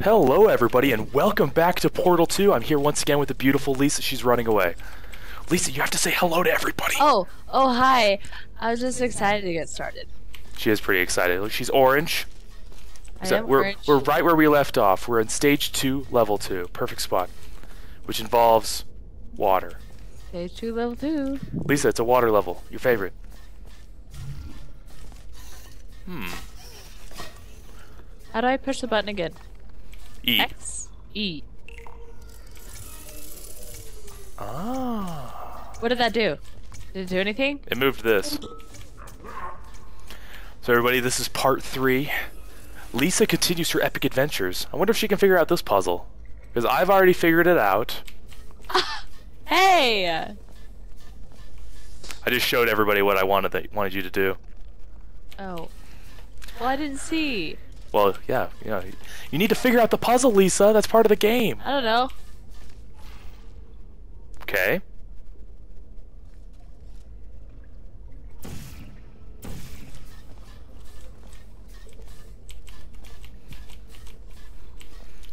Hello, everybody, and welcome back to Portal 2. I'm here once again with the beautiful Lisa. She's running away. Lisa, you have to say hello to everybody. Oh, oh, hi. I was just excited to get started. She is pretty excited. She's orange. I So am we're, orange. we're right where we left off. We're in stage 2, level 2. Perfect spot. Which involves water. Stage two, level two. Lisa, it's a water level. Your favorite. Hmm. How do I push the button again? E. X, E. Ah. What did that do? Did it do anything? It moved this. So everybody, this is part three. Lisa continues her epic adventures. I wonder if she can figure out this puzzle. Because I've already figured it out. Hey! I just showed everybody what I wanted that wanted you to do. Oh. Well, I didn't see. Well, yeah, you know, you need to figure out the puzzle, Lisa. That's part of the game. I don't know. Okay. Do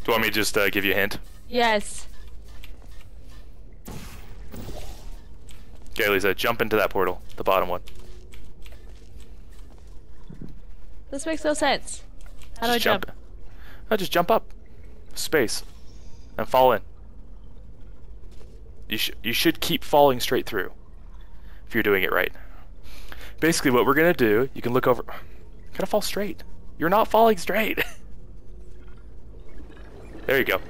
you want me to just uh, give you a hint? Yes. Okay, Lisa, jump into that portal, the bottom one. This makes no sense. How do just I jump? No, just jump up. Space. And fall in. You, sh you should keep falling straight through. If you're doing it right. Basically, what we're going to do, you can look over. Gotta fall straight. You're not falling straight. there you go.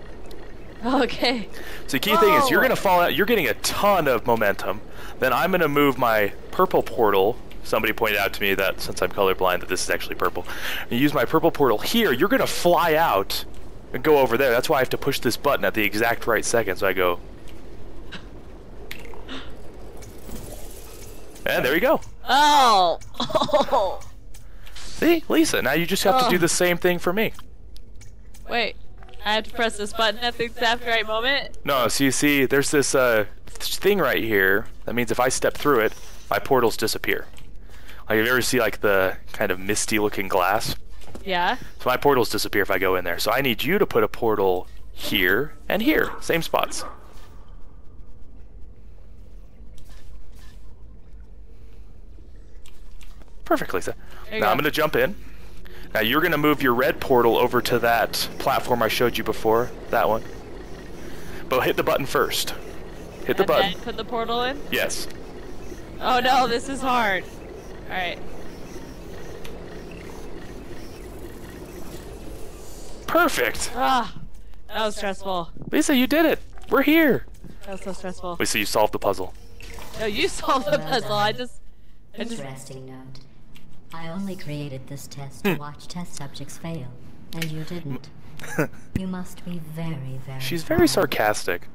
Okay. So the key thing is you're oh. gonna fall out. You're getting a ton of momentum. Then I'm gonna move my purple portal. Somebody pointed out to me that since I'm colorblind, that this is actually purple. And use my purple portal here. You're gonna fly out and go over there. That's why I have to push this button at the exact right second. So I go. And there you go. Oh! Oh! See, Lisa. Now you just have to do Oh. the same thing for me. Wait. I have to press this button at the exact right moment? No, so you see, there's this uh, thing right here. That means if I step through it, my portals disappear. Like, if you ever see like the kind of misty-looking glass? Yeah. So my portals disappear if I go in there. So I need you to put a portal here and here, same spots. Perfect, Lisa. Now I'm gonna jump in. Now you're gonna move your red portal over to that platform I showed you before, that one. But hit the button first. Hit the and button. put the portal in? Yes. Oh no, this is hard. Alright. Perfect. Ah. That was stressful. Lisa, you did it. We're here. That was so stressful. Lisa, you solved the puzzle. No, you solved the puzzle. I done. just. I just. Interesting note. I only created this test Hmm. to watch test subjects fail, and you didn't. You must be very, very. She's very sarcastic.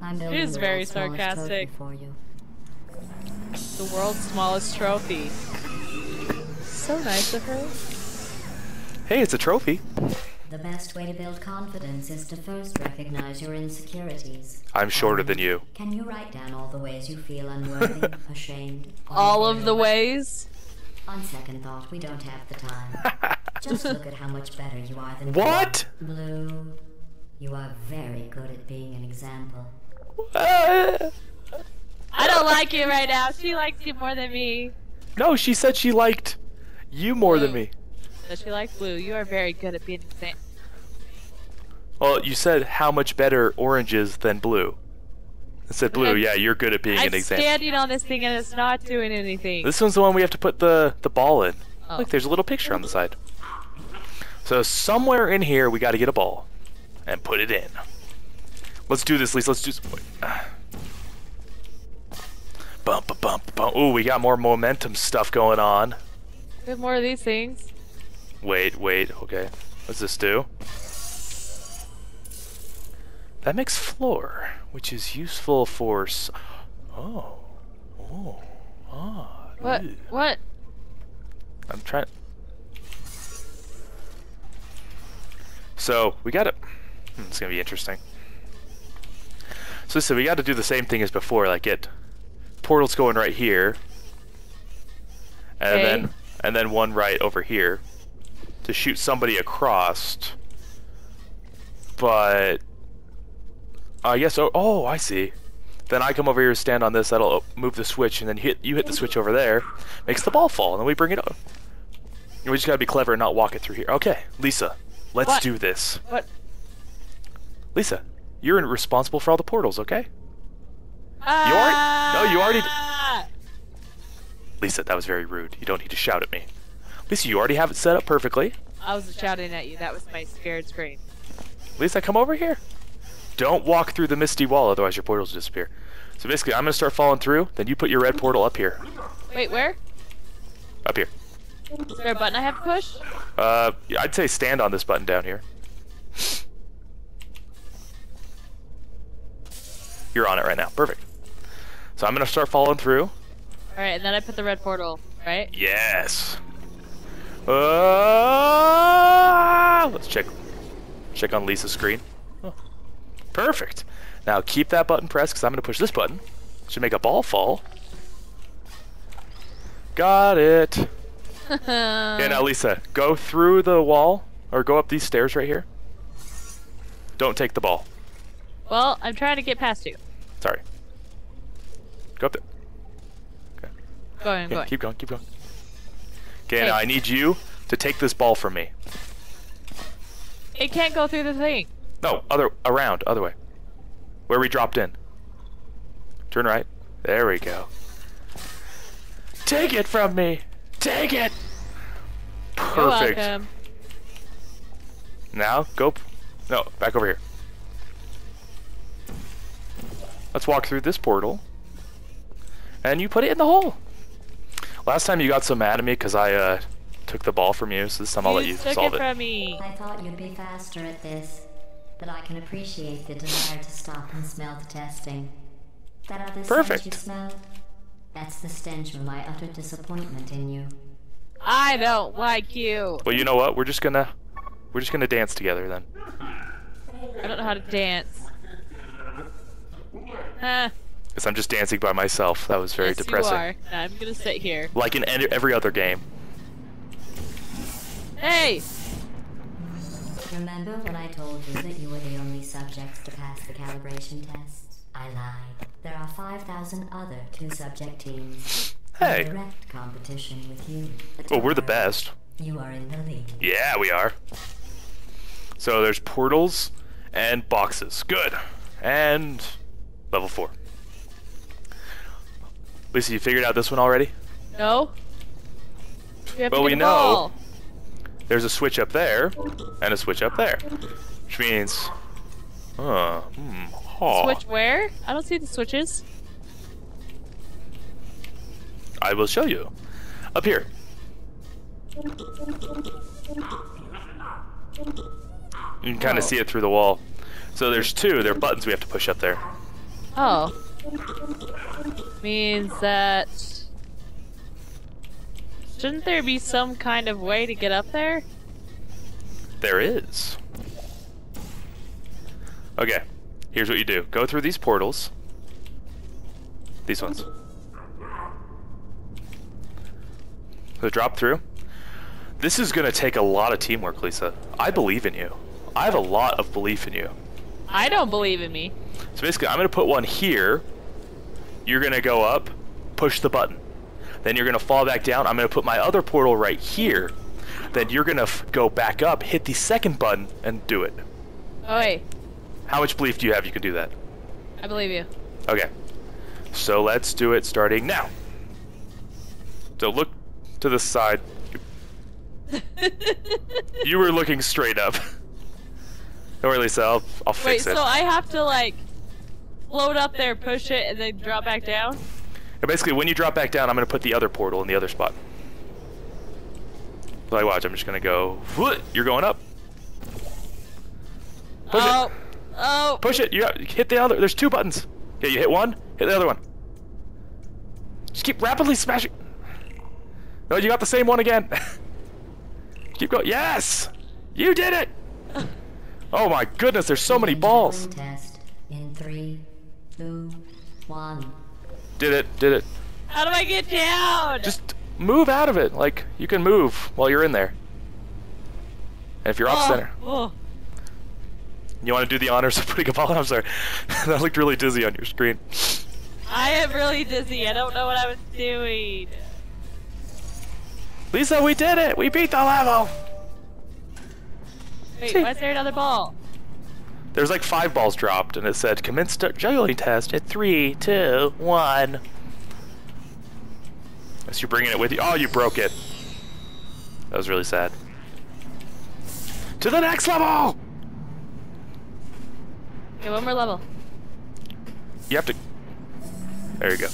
I'm building is the very world's smallest trophy sarcastic. for you. The world's smallest trophy. So nice of her. Hey, it's a trophy. The best way to build confidence is to first recognize your insecurities. I'm shorter than you. Can you write down all the ways you feel unworthy, ashamed? All of the ways. On second thought, we don't have the time. Just look at how much better you are than What? Blue. You are very good at being an example. I don't like you right now. She likes you more than me. no, she said she liked you more than me. Does she like blue? You are very good at being exam- Well, you said how much better orange is than blue. I said blue, yeah, you're good at being I'm an example. standing on this thing and it's not doing anything. This one's the one we have to put the, the ball in. Oh. Look, there's a little picture on the side. So somewhere in here, we got to get a ball and put it in. Let's do this, Lisa. Let's just. Bump, bump, bump, bump. Ooh, we got more momentum stuff going on. We have more of these things. Wait, wait, okay. What's this do? That makes floor, which is useful for. S oh. Oh. Ah. What? ooh. What? I'm trying. So we got to. Hmm, it's gonna be interesting. So listen, we got to do the same thing as before, like get portals going right here, and Okay. then and then one right over here to shoot somebody across. but I guess. Oh, oh, I see. Then I come over here, stand on this. That'll move the switch, and then hit you hit the switch over there, makes the ball fall, and then we bring it up. We just gotta be clever and not walk it through here. Okay, Lisa, let's What? do this. What? Lisa, you're responsible for all the portals, okay? You already- no, you already! Lisa, that was very rude. You don't need to shout at me. Lisa, you already have it set up perfectly. I was shouting at you. That was my scared scream. Lisa, come over here. Don't walk through the misty wall, otherwise your portals will disappear. So basically, I'm gonna start falling through. Then you put your red portal up here. Wait, where? Up here. Is there a button I have to push? Uh, I'd say stand on this button down here. You're on it right now. Perfect. So I'm gonna start falling through. Alright, and then I put the red portal, right? Yes. Uh, let's check. Check on Lisa's screen. Oh, Perfect. Now keep that button pressed because I'm gonna push this button. Should make a ball fall. Got it. Okay, now Lisa, go through the wall or go up these stairs right here. Don't take the ball. well, I'm trying to get past you. Sorry. Go up there. Going, Okay, going. keep going, keep going. Okay, Hey. now I need you to take this ball from me. It can't go through the thing. No, other around, other way. Where we dropped in. Turn right. There we go. Take it from me. Take it. You're Perfect. welcome. Now go. No, back over here. Let's walk through this portal. And you put it in the hole. Last time you got so mad at me because I uh, took the ball from you, so this time I'll let you took solve it it. from me. I thought you'd be faster at this, but I can appreciate the desire to stop and smell the testing. That other Perfect. stench you smell? That's the stench of my utter disappointment in you. I don't like you. Well, you know what? We're just gonna we're just gonna dance together then. I don't know how to dance. Huh. Because I'm just dancing by myself. That was very yes, depressing. You are. Now I'm gonna sit here. Like in every other game. Hey! Remember when I told you that you were the only subjects to pass the calibration test? I lied. There are 5,000 other two-subject teams. in Hey. direct competition with you. But Well, we're the best. You are in the lead. Yeah, we are. So there's portals and boxes. Good. And level four. Lisa, you figured out this one already? No? We to we know. There's a switch up there and a switch up there. Which means. Uh, hmm. huh. Switch where? I don't see the switches. I will show you. Up here. You can kind Oh. of see it through the wall. So there's two. There are buttons we have to push up there. Oh. Means that. Shouldn't there be some kind of way to get up there? There is. Okay. Here's what you do. Go through these portals. These ones. So drop through. This is going to take a lot of teamwork, Lisa. I believe in you. I have a lot of belief in you. I don't believe in me. So basically, I'm going to put one here. You're going to go up, push the button. Then you're going to fall back down. I'm going to put my other portal right here. Then you're going to go back up, hit the second button, and do it. Oh wait, How much belief do you have you can do that? I believe you. Okay. So let's do it starting now. So look to the side. You were looking straight up. Don't worry, Lisa. I'll, I'll Wait, fix it. Wait, so I have to like float up there, push it, and then drop back down? And basically, when you drop back down, I'm going to put the other portal in the other spot. So I watch. I'm just going to go. Whoop, You're going up. Push oh, it. oh, Push it. You hit the other. There's two buttons. Okay, you hit one. Hit the other one. Just keep rapidly smashing. No, you got the same one again. keep going. Yes, you did it. Oh my goodness, there's so many balls. Test in three, two, one. Did it. Did it. how do I get down? Just move out of it. Like you can move while you're in there. And if you're off oh, center, oh. You want to do the honors of putting a ball? I'm sorry. that looked really dizzy on your screen. I am really dizzy. I don't know what I was doing. Lisa, we did it! We beat the level! Wait, why is there another ball? There's like five balls dropped, and it said commence juggling test at three, two, one. Guess you're bringing it with you. Oh, you broke it. That was really sad. To the next level! Okay, one more level. You have to. There you go.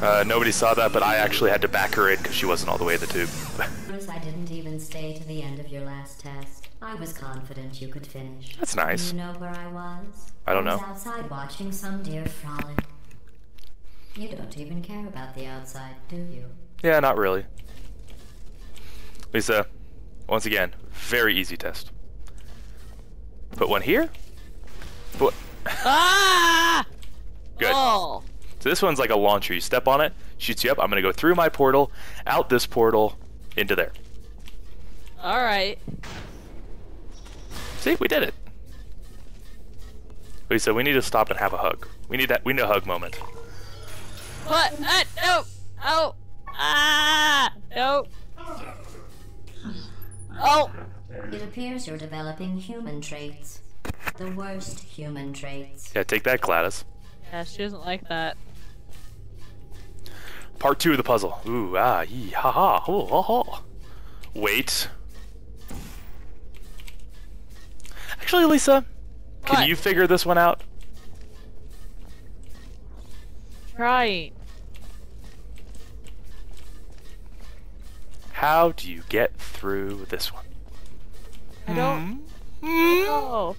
Uh, nobody saw that, but I actually had to back her in because she wasn't all the way in the tube. Notice I didn't even stay to the end of your last test. I was confident you could finish. That's nice. You know where I was? I don't know was know. outside watching some deer frolic. You don't even care about the outside, do you? Yeah, not really. Lisa, once again, very easy test. Put one here. Put. Ah! Good. Oh. So this one's like a launcher. You step on it, shoots you up. I'm gonna go through my portal, out this portal, into there. All right. See, we did it. Lisa, we need to stop and have a hug. We need that. We need a hug moment. What? Ah, no. Oh. Ah. No. Oh. It appears you're developing human traits. The worst human traits. Yeah, take that, GLaDOS. Yeah, she doesn't like that. Part two of the puzzle. Ooh, ah, yee, ha ha, ho, ho, ho. Wait. Actually, Lisa, can What? you figure this one out? Trying. How do you get through this one? I don't Hmm? know.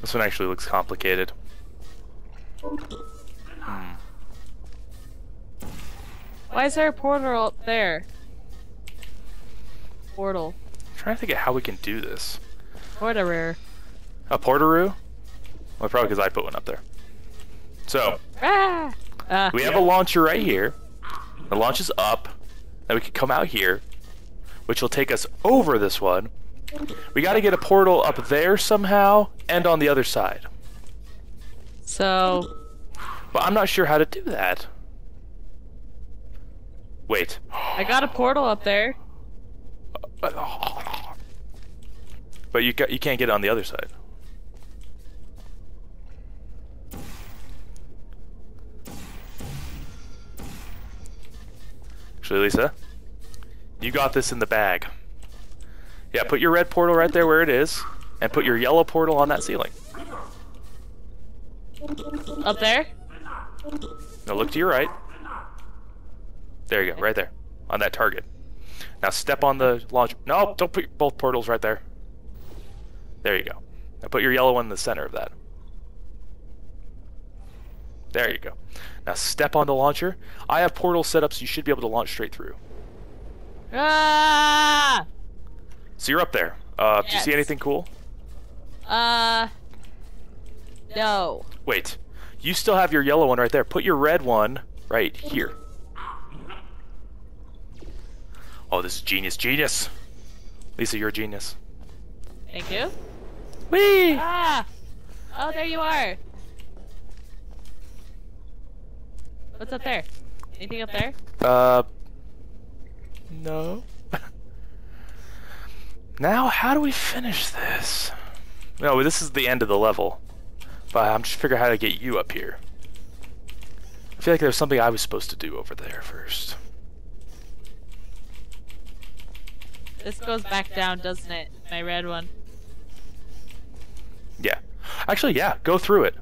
This one actually looks complicated. Why is there a portal up there? Portal. I'm trying to think of how we can do this. Portal. A portaroo? Well, probably because I put one up there. So, Ah. Ah. we have a launcher right here. The launch is up. and we can come out here, which will take us over this one. We got to get a portal up there somehow and on the other side. So. But I'm not sure how to do that. Wait. I got a portal up there. But you got, you can't get it on the other side. Actually, Lisa, you got this in the bag. Yeah, put your red portal right there where it is, and put your yellow portal on that ceiling. Up there? Now look to your right. There you go, right there, on that target. Now step on the launch. No, don't put both portals right there. There you go. Now put your yellow one in the center of that. There you go. Now step on the launcher. I have portals set up so you should be able to launch straight through. Ah! So you're up there. Uh, do you see anything cool? Uh. No. Wait. You still have your yellow one right there. Put your red one right here. Oh, this is genius, genius. Lisa, you're a genius. Thank you. Whee! Ah! Oh, there you are. What's up there? Anything up there? Uh, no. now, how do we finish this? No, this is the end of the level. But I'm just figuring out how to get you up here. I feel like there's something I was supposed to do over there first. This goes back down, doesn't it? My red one. Yeah. Actually, yeah, go through it.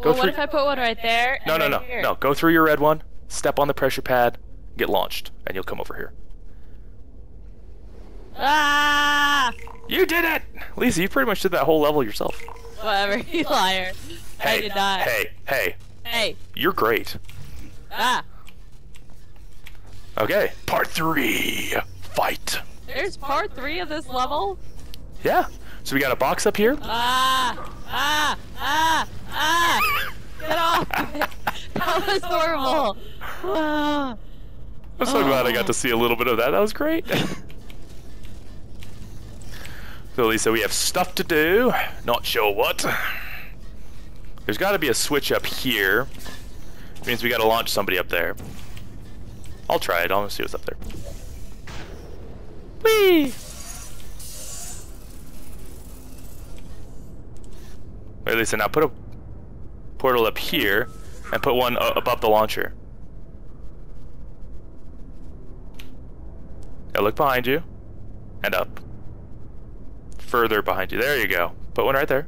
Go Well, what if I put one right there? No, no, right no, here? no. Go through your red one, step on the pressure pad, get launched, and you'll come over here. Ah! You did it! Lisa, you pretty much did that whole level yourself. Whatever, you liar. I Hey, did not. hey, hey, Hey. you're great. Ah! Okay, part three, fight. There's part three of this level? Yeah, so we got a box up here. Ah! Ah! Ah! Ah! Get off! That was horrible. Ah. I'm so glad I got Oh. to see a little bit of that. That was great. so, Lisa, we have stuff to do. Not sure what. There's got to be a switch up here. means we got to launch somebody up there. I'll try it. I'll see what's up there. Whee! Wait, Lisa, now put a portal up here and put one above the launcher. Now look behind you. And up. Further behind you. There you go. Put one right there.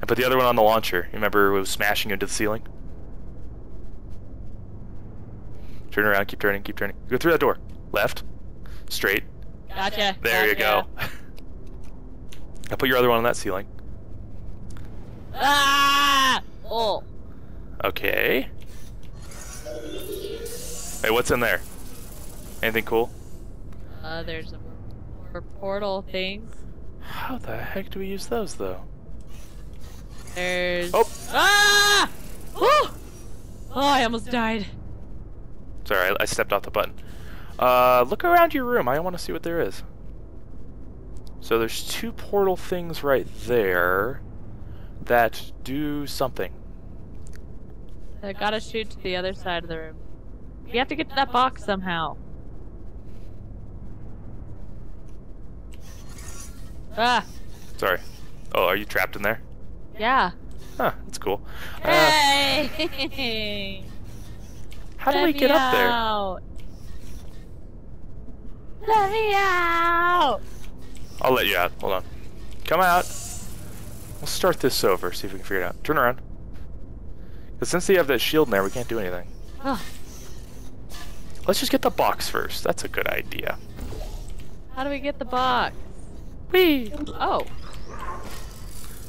And put the other one on the launcher. Remember it was smashing into the ceiling? Turn around, keep turning, keep turning. Go through that door. Left. Straight. Gotcha. There you go. gotcha. now put your other one on that ceiling. Ah! Oh. Okay. Hey, what's in there? Anything cool? Uh, there's a more portal things. How the heck do we use those, though? There's. Oh! Ah! Oh! oh, I almost died. Sorry, I, I stepped off the button. Uh, look around your room. I want to see what there is. So there's two portal things right there that do something. I gotta shoot to the other side of the room. You have to get to that box somehow. Ah! Sorry. Oh, are you trapped in there? Yeah. Huh, that's cool. Uh, Hey! how do Let we get up there? Let me out! I'll let you out. Hold on. Come out. We'll start this over, see if we can figure it out. Turn around. Because since they have that shield in there, we can't do anything. Ugh. Let's just get the box first. That's a good idea. How do we get the box? Whee! Oh,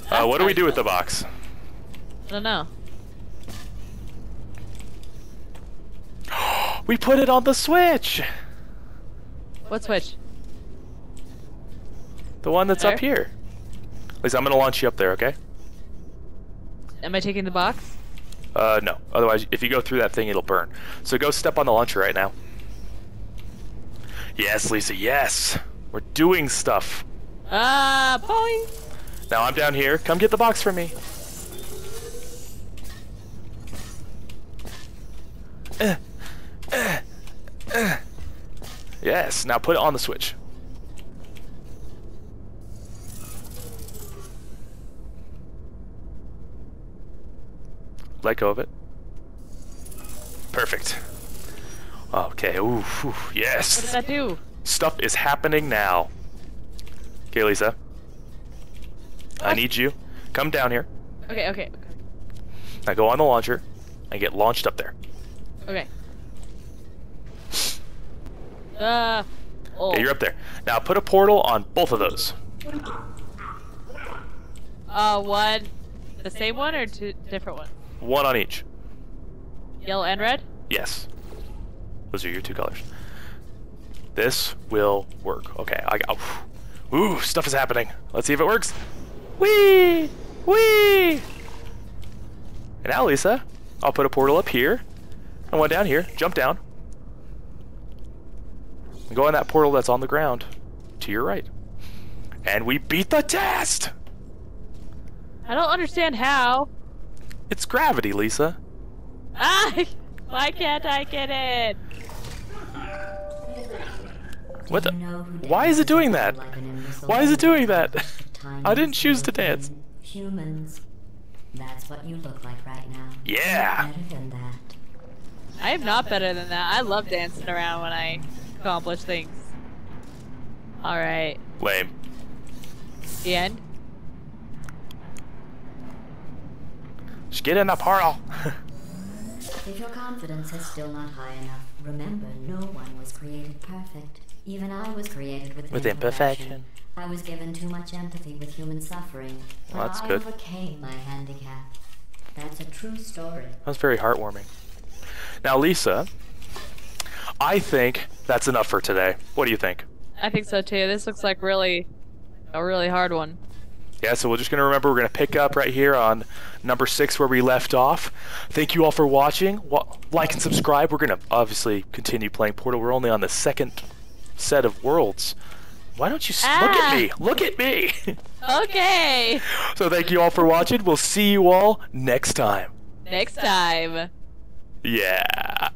Uh, what do we do with the box? I don't know. We put it on the switch! What switch? The one that's up here. Lisa, I'm gonna launch you up there, okay? Am I taking the box? Uh, no. Otherwise, if you go through that thing, it'll burn. So go step on the launcher right now. Yes, Lisa, yes! We're doing stuff. Ah, boing! Now I'm down here. Come get the box for me. Uh, uh, uh. Yes, now put it on the switch. Let go of it. Perfect. Okay, ooh, ooh, What did yes. that do? Stuff is happening now. Okay, Lisa. I need you. Come down here. Okay, okay, Now go on the launcher and get launched up there. okay. Ah, oh. Okay, you're up there. Now put a portal on both of those. Uh, one, the same one or two different one? One on each. Yellow and red? Yes. Those are your two colors. This will work. Okay, I got. Ooh, stuff is happening. Let's see if it works. Whee! Whee! And now, Lisa, I'll put a portal up here and one down here. Jump down. And go in that portal that's on the ground to your right. And we beat the test! I don't understand how. It's gravity, Lisa. Ah! Why can't I get it? What the? you know who Why is it doing that? you like an imbecile Why is it doing that? I didn't choose to dance. Humans. That's what you look like right now. Yeah. Better than that. I am not better than that. I love dancing around when I accomplish things. Alright. Lame. The end? Just get in the portal. If your confidence is still not high enough, remember no one was created perfect. Even I was created with, With imperfection. imperfection. I was given too much empathy with human suffering. Well, that's I good. overcame my handicap. That's a true story. That was very heartwarming. Now, Lisa, I think that's enough for today. What do you think? I think so too. This looks like really a really hard one. Yeah, so we're just gonna remember we're gonna pick up right here on number six where we left off. Thank you all for watching. Wa- Like and subscribe. We're gonna obviously continue playing Portal. We're only on the second set of worlds. Why don't you s- look Ah. at me? Look at me. Okay. so thank you all for watching. We'll see you all next time. Next time. Yeah.